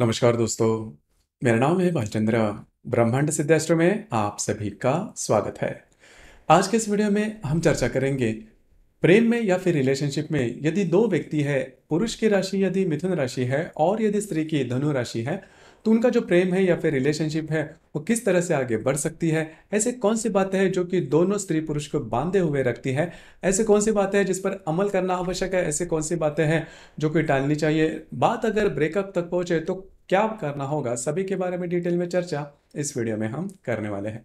नमस्कार दोस्तों, मेरा नाम है भालचंद्र ब्रह्मांड सिद्धेश्वर में आप सभी का स्वागत है। आज के इस वीडियो में हम चर्चा करेंगे, प्रेम में या फिर रिलेशनशिप में यदि दो व्यक्ति है, पुरुष की राशि यदि मिथुन राशि है और यदि स्त्री की धनु राशि है तो उनका जो प्रेम है या फिर रिलेशनशिप है, वो किस तरह से आगे बढ़ सकती है? ऐसे कौन सी बातें हैं जो कि दोनों स्त्री पुरुष को बांधे हुए रखती है? ऐसे कौन सी बातें हैं जिस पर अमल करना आवश्यक है? ऐसे कौन सी बातें हैं जो कि टालनी चाहिए? बात अगर ब्रेकअप तक पहुँचे तो क्या करना होगा? सभी के बारे में डिटेल में चर्चा इस वीडियो में हम करने वाले हैं।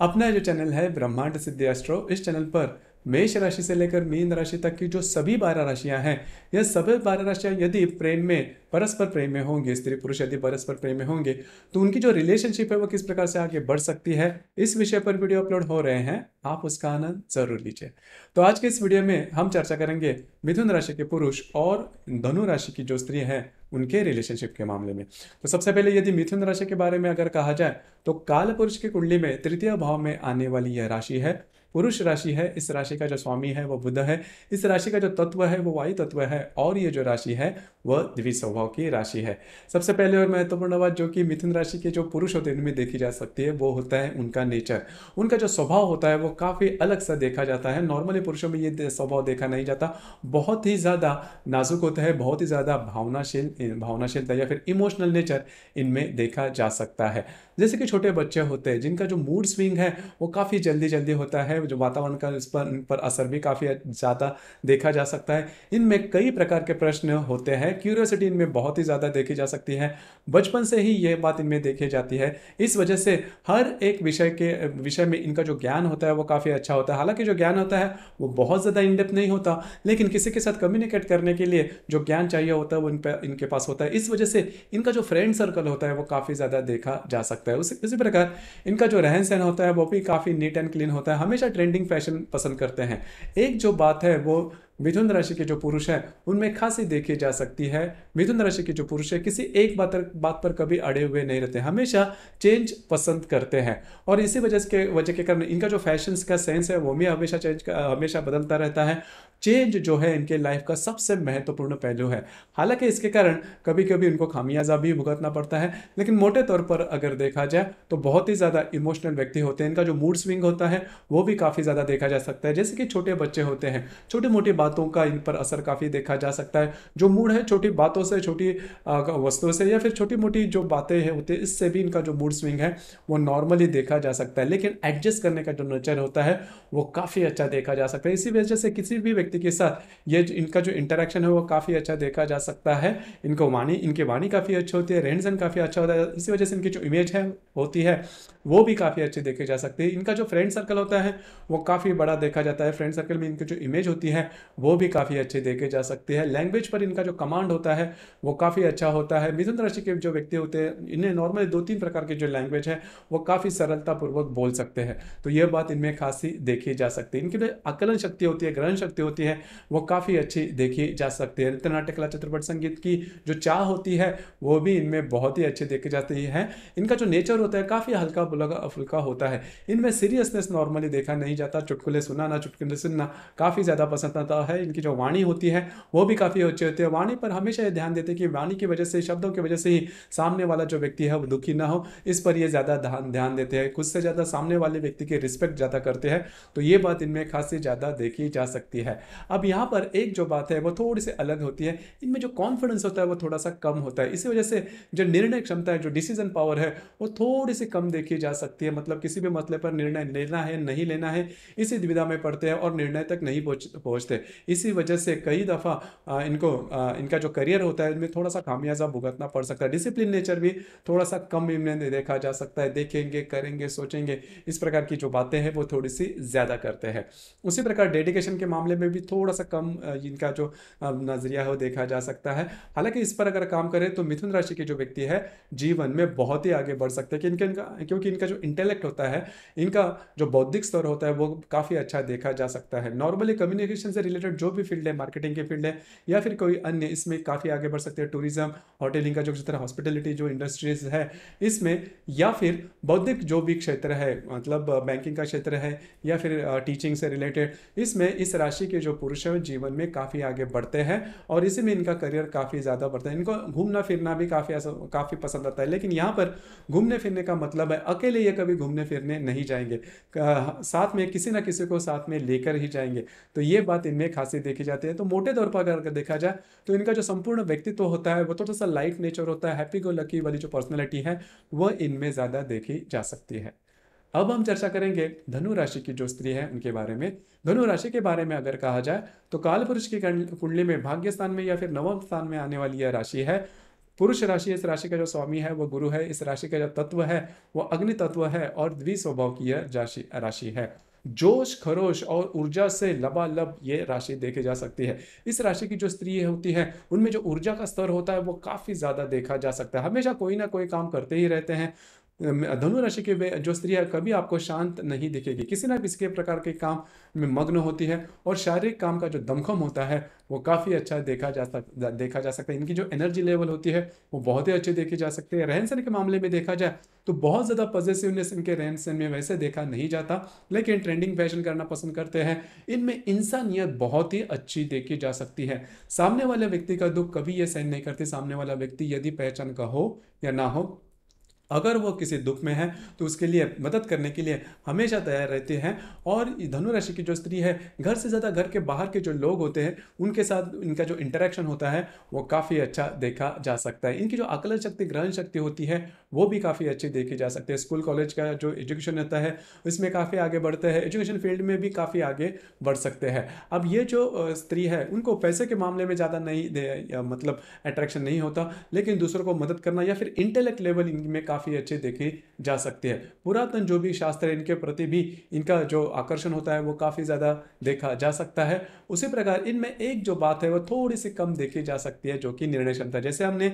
अपना जो चैनल है, ब्रह्मांड सिद्धि एस्ट्रो इस चैनल पर मेष राशि से लेकर मीन राशि तक की जो सभी बारह राशियाँ हैं, यह सभी बारह राशियाँ यदि प्रेम में, परस्पर प्रेम में होंगे, स्त्री पुरुष यदि परस्पर प्रेम में होंगे तो उनकी जो रिलेशनशिप है वो किस प्रकार से आगे बढ़ सकती है, इस विषय पर वीडियो अपलोड हो रहे हैं, आप उसका आनंद ज़रूर लीजिए। तो आज के इस वीडियो में हम चर्चा करेंगे मिथुन राशि के पुरुष और धनु राशि की जो स्त्री है, उनके रिलेशनशिप के मामले में। तो सबसे पहले यदि मिथुन राशि के बारे में अगर कहा जाए तो काल पुरुष की कुंडली में तृतीय भाव में आने वाली यह राशि है पुरुष राशि है, इस राशि का जो स्वामी है, वो बुध है। इस राशि का जो तत्व है, वो वायु तत्व है और ये जो राशि है वह द्विस्वभाव की राशि है। सबसे पहले और महत्वपूर्ण बात जो कि मिथुन राशि के जो पुरुष होते हैं इनमें देखी जा सकती है, वो होता है उनका नेचर। उनका जो स्वभाव होता है, वो काफ़ी अलग सा देखा जाता है। नॉर्मली पुरुषों में ये स्वभाव देखा नहीं जाता। बहुत ही ज़्यादा नाजुक होता है, बहुत ही ज़्यादा भावनाशील, भावनाशीलता या फिर इमोशनल नेचर इनमें देखा जा सकता है। जैसे कि छोटे बच्चे होते हैं, जिनका जो मूड स्विंग है, वो काफ़ी जल्दी जल्दी होता है। जो वातावरण का इस पर इन पर असर भी काफ़ी ज़्यादा देखा जा सकता है। इनमें कई प्रकार के प्रश्न होते हैं। क्यूरियोसिटी इनमें बहुत ही ज़्यादा देखी जा सकती है। बचपन से ही ये बात इनमें देखी जाती है। इस वजह से हर एक विषय के, विषय में इनका जो ज्ञान होता है, वो काफ़ी अच्छा होता है। हालाँकि जो ज्ञान होता है, वो बहुत ज़्यादा इनडेप नहीं होता, लेकिन किसी के साथ कम्युनिकेट करने के लिए जो ज्ञान चाहिए होता है, वो इन पर इनके पास होता है। इस वजह से इनका जो फ्रेंड सर्कल होता है, वो काफ़ी ज़्यादा देखा जा सकता है उसी इसी प्रकार इनका जो रहन सहन होता है, वो भी काफ़ी नीट एंड क्लीन होता है। हमेशा ट्रेंडिंग फ़ैशन पसंद करते हैं। एक जो बात है, वो मिथुन राशि के जो पुरुष हैं, उनमें खासी देखी जा सकती है। मिथुन राशि के जो पुरुष है, किसी एक बात बात पर कभी अड़े हुए नहीं रहते, हमेशा चेंज पसंद करते हैं। और इसी वजह के वजह के कारण इनका जो फ़ैशन का सेंस है, वो भी हमेशा चेंज हमेशा बदलता रहता है। चेंज जो है, इनके लाइफ का सबसे महत्वपूर्ण पहलू है। हालाँकि इसके कारण कभी कभी उनको खामियाजा भी भुगतना पड़ता है, लेकिन मोटे तौर पर अगर देखा जाए तो बहुत ही ज़्यादा इमोशनल व्यक्ति होते हैं। इनका जो मूड स्विंग होता है, वो भी काफ़ी ज़्यादा देखा जा सकता है। जैसे कि छोटे बच्चे होते हैं छोटी मोटी बातों का इन पर असर काफ़ी देखा जा सकता है। जो मूड है, छोटी बातों से, छोटी वस्तुओं से या फिर छोटी मोटी जो बातें हैं होती है, इससे भी इनका जो मूड स्विंग है, वो नॉर्मली देखा जा सकता है। लेकिन एडजस्ट करने का जो नेचर होता है, वो काफ़ी अच्छा देखा जा सकता है। इसी वजह से किसी भी व्यक्ति के साथ ये इनका जो इंटरेक्शन है, वो काफ़ी अच्छा देखा जा सकता है। इनको वाणी, इनकी वाणी काफ़ी अच्छी होती है रहन सहन काफ़ी अच्छा होता है। इसी वजह से इनकी जो इमेज है, होती है, वो भी काफ़ी अच्छी देखी जा सकती है। इनका जो फ्रेंड सर्कल होता है, वो काफ़ी बड़ा देखा जाता है। फ्रेंड सर्कल में इनकी जो इमेज होती है वो भी काफ़ी अच्छी देखे जा सकती है। लैंग्वेज पर इनका जो कमांड होता है, वो काफ़ी अच्छा होता है। मिथुन राशि के जो व्यक्ति होते हैं, इन्हें नॉर्मली दो तीन प्रकार की जो लैंग्वेज है, वो काफ़ी सरलतापूर्वक बोल सकते हैं। तो ये बात इनमें खासी देखी जा सकती है। इनकी जो आकलन शक्ति होती है, ग्रहण शक्ति होती है, वो काफ़ी अच्छी देखी जा सकती है। नृत्य कला चित्रपट संगीत की जो चाह होती है, वो भी इनमें बहुत ही अच्छी देखी जाती है। इनका जो नेचर होता है, काफ़ी हल्का फुल्का होता है। इनमें सीरियसनेस नॉर्मली देखा नहीं जाता, चुटकुले सुनाना चुटकुले सुनना, काफ़ी ज़्यादा पसंद आता है, इनकी जो वाणी होती है, वो भी काफ़ी अच्छी होती है। वाणी पर हमेशा ये ध्यान देते हैं कि वाणी की वजह से, शब्दों की वजह से ही सामने वाला जो व्यक्ति है, वो दुखी ना हो। इस पर ये ज़्यादा ध्यान ध्यान देते हैं। खुद से ज़्यादा सामने वाले व्यक्ति की रिस्पेक्ट ज़्यादा करते हैं तो ये बात इनमें खासी ज़्यादा देखी जा सकती है। अब यहाँ पर एक जो बात है, वो थोड़ी सी अलग होती है। इनमें जो कॉन्फिडेंस होता है, वो थोड़ा सा कम होता है। इसी वजह से जो निर्णय क्षमता है, जो डिसीज़न पावर है, वो थोड़ी सी कम देखी जा सकती है। मतलब किसी भी मसले पर निर्णय लेना है, नहीं लेना है, इसी दुविधा में पड़ते हैं और निर्णय तक नहीं पहुँचते। इसी वजह से कई दफ़ा इनको इनका जो करियर होता है, इनमें थोड़ा सा खामियाजा भुगतना पड़ सकता है। डिसिप्लिन नेचर भी थोड़ा सा कम इनमें देखा जा सकता है। देखेंगे, करेंगे, सोचेंगे, इस प्रकार की जो बातें हैं, वो थोड़ी सी ज़्यादा करते हैं। उसी प्रकार डेडिकेशन के मामले में भी थोड़ा सा कम इनका जो नज़रिया है, वो देखा जा सकता है। हालाँकि इस पर अगर काम करें तो मिथुन राशि के जो व्यक्ति है, जीवन में बहुत ही आगे बढ़ सकते हैं, कि इनका इनका, क्योंकि इनका जो इंटेलेक्ट होता है, इनका जो बौद्धिक स्तर होता है, वो काफ़ी अच्छा देखा जा सकता है। नॉर्मली कम्युनिकेशन से रिलेटेड रिलेटेड जो भी फ़ील्ड है मार्केटिंग के फ़ील्ड है, या फिर कोई अन्य, इसमें काफ़ी आगे बढ़ सकते हैं टूरिज़्म होटलिंग का जो क्षेत्र हॉस्पिटलिटी जो इंडस्ट्रीज़ है, इसमें, या फिर बौद्धिक जो भी क्षेत्र है मतलब बैंकिंग का क्षेत्र है, या फिर टीचिंग से रिलेटेड इसमें इस राशि के जो पुरुष है जीवन में काफ़ी आगे बढ़ते हैं, और इसी में इनका करियर काफ़ी ज़्यादा बढ़ता है। इनको घूमना फिरना भी काफ़ी काफ़ी पसंद आता है, लेकिन यहाँ पर घूमने फिरने का मतलब है, अकेले ये कभी घूमने फिरने नहीं जाएँगे साथ में किसी ना किसी को साथ में लेकर ही जाएँगे। तो ये बात इनमें खासी देखी जाती है। तो मोटे तौर पर अगर देखा जाए तो इनका जो संपूर्ण व्यक्तित्व होता है, वो थोड़ा सा लाइट नेचर होता है हैप्पी गो लकी वाली जो पर्सनैलिटी है वह इनमें ज़्यादा देखी जा सकती है। अब हम चर्चा करेंगे धनु राशि की जो स्त्री है, उनके बारे में। धनु राशि के बारे में अगर कहा जाए तो काल पुरुष की कुंडली में भाग्य स्थान में या फिर नवम स्थान में आने वाली यह राशि है। पुरुष राशि इस राशि का जो स्वामी है, वो गुरु है। इस राशि का जो तत्व है, वो अग्नि तत्व है और द्विस्वभाव की यह राशि है। जोश, खरोश और ऊर्जा से लबालब ये राशि देखी जा सकती है। इस राशि की जो स्त्री होती है, उनमें जो ऊर्जा का स्तर होता है, वो काफ़ी ज़्यादा देखा जा सकता है। हमेशा कोई ना कोई काम करते ही रहते हैं। धनु राशि के जो स्त्री है, कभी आपको शांत नहीं दिखेगी। किसी ना किसी के प्रकार के काम में मग्न होती है और शारीरिक काम का जो दमखम होता है, वो काफ़ी अच्छा देखा जा सक देखा जा सकता है। इनकी जो एनर्जी लेवल होती है, वो बहुत ही अच्छी देखी जा सकती है। रहन सहन के मामले में देखा जाए तो बहुत ज़्यादा पॉजिटिवनेस इनके रहन सहन में वैसे देखा नहीं जाता, लेकिन ट्रेंडिंग फ़ैशन करना पसंद करते हैं। इनमें इंसानियत बहुत ही अच्छी देखी जा सकती है। सामने वाले व्यक्ति का दुख कभी ये सहन नहीं करती। सामने वाला व्यक्ति यदि पहचान का हो या ना हो अगर वो किसी दुख में है तो उसके लिए, मदद करने के लिए हमेशा तैयार रहते हैं। और धनु राशि की जो स्त्री है, घर से ज़्यादा घर के बाहर के जो लोग होते हैं, उनके साथ इनका जो इंटरेक्शन होता है, वो काफ़ी अच्छा देखा जा सकता है। इनकी जो आकलन शक्ति, ग्रहण शक्ति होती है, वो भी काफ़ी अच्छी देखी जा सकती है। स्कूल, कॉलेज का जो एजुकेशन रहता है उसमें काफ़ी आगे बढ़ते हैं। एजुकेशन फ़ील्ड में भी काफ़ी आगे बढ़ सकते हैं। अब ये जो स्त्री है, उनको पैसे के मामले में ज़्यादा नहीं मतलब अट्रैक्शन नहीं होता। लेकिन दूसरों को मदद करना या फिर इंटेलेक्ट लेवल इनमें काफ़ी अच्छी देखी जा सकती है। पुरातन जो भी शास्त्र है, इनके प्रति भी इनका जो आकर्षण होता है, वो काफ़ी ज़्यादा देखा जा सकता है। उसी प्रकार इनमें एक जो बात है, वो थोड़ी सी कम देखी जा सकती है, जो कि निर्णय क्षमता। जैसे हमने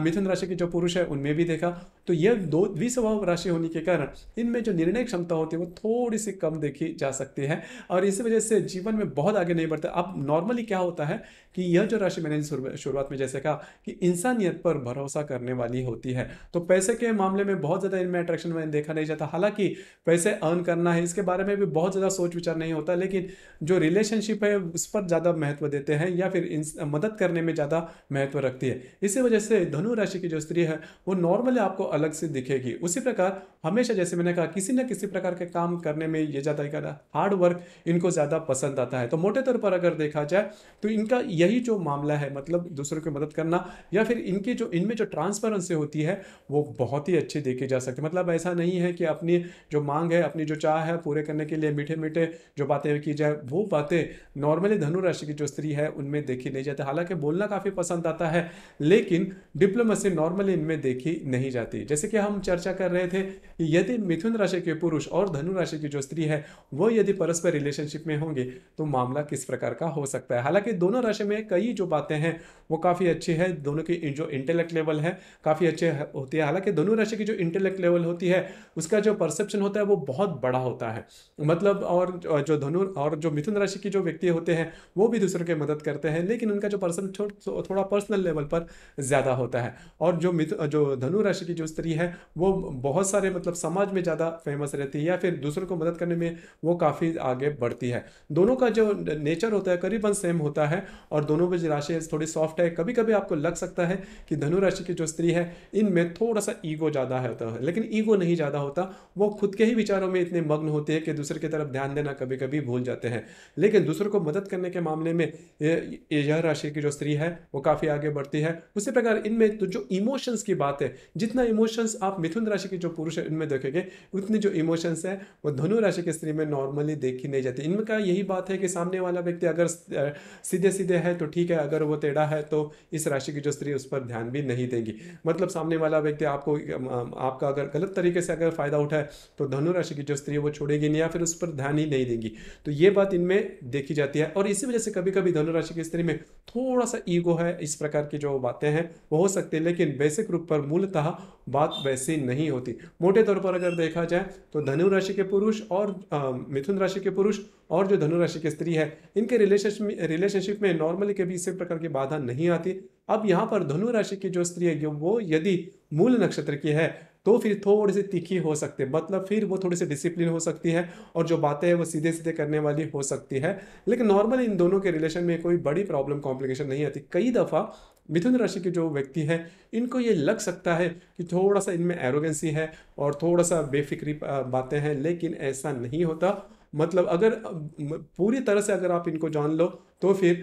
मिथुन राशि के जो पुरुष है, उनमें भी देखा तो यह दो, द्विस्वभाव राशि होने के कारण इनमें जो निर्णय क्षमता होती है, वो थोड़ी सी कम देखी जा सकती है। और इसी वजह से जीवन में बहुत आगे नहीं बढ़ते। अब नॉर्मली क्या होता है कि यह जो राशि मैंने शुरुआत में जैसे कहा कि इंसानियत पर भरोसा करने वाली होती है। तो पैसे के मामले में बहुत ज़्यादा इनमें अट्रैक्शन मैंने देखा नहीं जाता। हालाँकि पैसे अर्न करना है, इसके बारे में भी बहुत ज़्यादा सोच विचार नहीं होता, लेकिन जो रिलेशनशिप है, उस पर ज़्यादा महत्व देते हैं या फिर मदद करने में ज़्यादा महत्व रखती है। इसी वजह से धनु राशि की जो स्त्री है, वो नॉर्मली आपको अलग से दिखेगी। उसी प्रकार हमेशा जैसे मैंने कहा, किसी न किसी प्रकार के काम करने में ये ज़्यादा हार्ड वर्क इनको ज़्यादा पसंद आता है। तो मोटे तौर पर अगर देखा जाए तो इनका यही जो मामला है मतलब दूसरों की मदद करना या फिर इनकी जो, इनमें जो ट्रांसपेरेंसी होती है, वो बहुत ही अच्छी देखी जा सकती है। मतलब ऐसा नहीं है कि अपनी जो मांग है, अपनी जो चाह है पूरे करने के लिए मीठे मीठे जो बातें की जाए, वो बातें नॉर्मली धनु राशि की जो स्त्री है, उनमें देखी नहीं जाती। हालाँकि बोलना काफ़ी पसंद आता है, लेकिन डिप्लोमेसी नॉर्मली इनमें देखी नहीं जाती। जैसे कि हम चर्चा कर रहे थे कि यदि मिथुन राशि के पुरुष और धनु राशि की जो स्त्री है, वो यदि परस्पर रिलेशनशिप में होंगे तो मामला किस प्रकार का हो सकता है? हालाँकि दोनों राशि में कई जो बातें हैं, वो काफ़ी अच्छी है, दोनों की जो इंटेलेक्ट लेवल है, काफ़ी अच्छे होती है। हालाँकि दोनों राशि की जो इंटेलेक्ट लेवल होती है, उसका जो परसेप्शन होता है, वो बहुत बड़ा होता है। मतलब और जो धनु और जो मिथुन राशि की जो व्यक्ति होते हैं, वो भी दूसरों की मदद करते हैं, लेकिन उनका जो पर्सन थोड़ा पर्सनल लेवल पर ज़्यादा होता है। और जो मिथु, जो धनु राशि की जो स्त्री है, वो बहुत सारे मतलब समाज में ज़्यादा फ़ेमस रहती है या फिर दूसरों को मदद करने में वो काफ़ी आगे बढ़ती है। दोनों का जो नेचर होता है, करीबन सेम होता है और दोनों में राशि थोड़ी सॉफ्ट है। कभी कभी आपको लग सकता है कि धनु राशि की जो स्त्री है, इनमें थोड़ा सा ईगो ज़्यादा होता है, लेकिन ईगो नहीं ज़्यादा होता। वो खुद के ही विचारों में इतने मग्न होते हैं कि दूसरे की तरफ़ ध्यान देना कभी कभी भूल जाते हैं। लेकिन दूसरों को मदद करने के मामले में यह राशि की जो स्त्री है, वो काफ़ी आगे बढ़ती है। उसी प्रकार इनमें तो जो इमोशंस की बात है, जितना इमोशंस आप मिथुन राशि की जो पुरुष है, इनमें देखेंगे, उतनी जो इमोशंस है, वो धनु राशि की स्त्री में नॉर्मली देखी नहीं जाती। इनका यही बात है कि सामने वाला व्यक्ति अगर सीधे सीधे है तो ठीक है, अगर वो टेढ़ा है तो इस राशि की जो स्त्री उस पर ध्यान भी नहीं देगी। मतलब सामने वाला व्यक्ति आपको आपका अगर गलत तरीके से अगर फ़ायदा उठाए तो धनु राशि की जो स्त्री है, वो छोड़ेगी नहीं या फिर उस पर ध्यान ही नहीं देंगी। तो ये बात इनमें देखी जाती है। और इसी वजह से कभी कभी धनु राशि की स्त्री में थोड़ा सा ईगो है, इस प्रकार की जो बातें हैं, वो हो सकती है, लेकिन बेसिक रूप पर मूलतः बात वैसी नहीं होती। मोटे तौर पर अगर देखा जाए तो धनु राशि के पुरुष और मिथुन राशि के पुरुष और जो धनु राशि की स्त्री है, इनके रिलेशनशिप रिलेशनशिप में नॉर्मली कभी इसी प्रकार की बाधा नहीं आती। अब यहाँ पर धनु राशि की जो स्त्री है वो यदि मूल नक्षत्र की है तो फिर थोड़ी सी तीखी हो सकती है। मतलब फिर वो थोड़ी सी डिसिप्लिन हो सकती है और जो बातें हैं वो सीधे सीधे करने वाली हो सकती है। लेकिन नॉर्मली इन दोनों के रिलेशन में कोई बड़ी प्रॉब्लम कॉम्प्लिकेशन नहीं आती। कई दफ़ा मिथुन राशि के जो व्यक्ति है, इनको ये लग सकता है कि थोड़ा सा इनमें एरोगेंसी है और थोड़ा सा बेफिक्री बातें हैं, लेकिन ऐसा नहीं होता। मतलब अगर पूरी तरह से अगर आप इनको जान लो तो फिर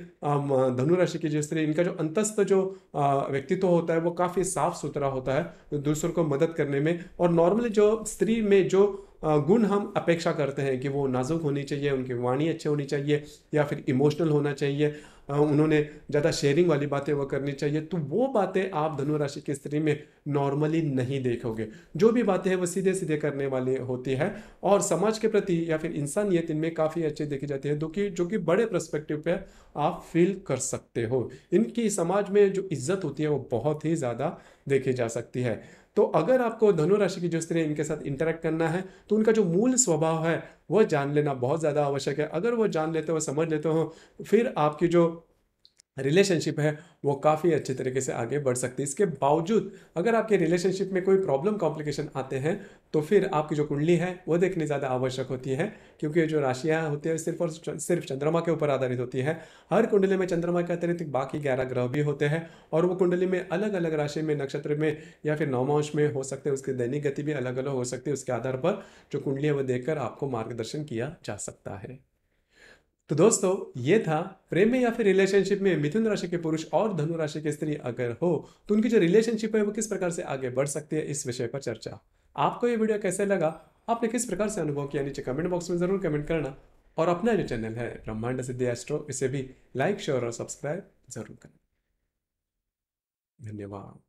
धनुराशि की जो स्त्री इनका जो अंतस्थ जो व्यक्तित्व होता है, वो काफ़ी साफ़ सुथरा होता है, दूसरों को मदद करने में। और नॉर्मली जो स्त्री में जो गुण हम अपेक्षा करते हैं कि वो नाजुक होनी चाहिए, उनकी वाणी अच्छी होनी चाहिए या फिर इमोशनल होना चाहिए। उन्होंने ज़्यादा शेयरिंग वाली बातें वो करनी चाहिए। तो वो बातें आप धनुराशि की स्त्री में नॉर्मली नहीं देखोगे। जो भी बातें हैं वो सीधे सीधे करने वाली होती है और समाज के प्रति या फिर इंसानियत इनमें काफ़ी अच्छी देखी जाती है, जो कि जो कि बड़े प्रस्पेक्टिव पे आप फील कर सकते हो। इनकी समाज में जो इज़्ज़त होती है वो बहुत ही ज़्यादा देखी जा सकती है। तो अगर आपको धनु राशि की जो स्त्री इनके साथ इंटरेक्ट करना है तो उनका जो मूल स्वभाव है, वह जान लेना बहुत ज़्यादा आवश्यक है। अगर वो जान लेते हो, समझ लेते हो, फिर आपकी जो रिलेशनशिप है, वो काफ़ी अच्छे तरीके से आगे बढ़ सकती है। इसके बावजूद, अगर आपके रिलेशनशिप में कोई प्रॉब्लम कॉम्प्लिकेशन आते हैं तो फिर आपकी जो कुंडली है, वो देखनी ज़्यादा आवश्यक होती है, क्योंकि जो राशियाँ होती है, सिर्फ़ और सिर्फ़ चंद्रमा के ऊपर आधारित होती है। हर कुंडली में चंद्रमा के अतिरिक्त बाकी ग्यारह ग्रह भी होते हैं, और वो कुंडली में अलग अलग राशि में, नक्षत्र में या फिर नौमांश में हो सकते हैं, उसकी दैनिक गति भी अलग अलग हो सकती है, उसके आधार पर जो कुंडली है, वो देखकर आपको मार्गदर्शन किया जा सकता है। तो दोस्तों, ये था प्रेम में या फिर रिलेशनशिप में मिथुन राशि के पुरुष और धनु राशि की स्त्री अगर हो तो उनकी जो रिलेशनशिप है वो किस प्रकार से आगे बढ़ सकती है इस विषय पर चर्चा। आपको ये वीडियो कैसे लगा? आपने किस प्रकार से अनुभव किया? नीचे कमेंट बॉक्स में ज़रूर कमेंट करना। और अपना जो चैनल है, ब्रह्मांड सिद्धि एस्ट्रो इसे भी लाइक शेयर और सब्सक्राइब ज़रूर करें धन्यवाद।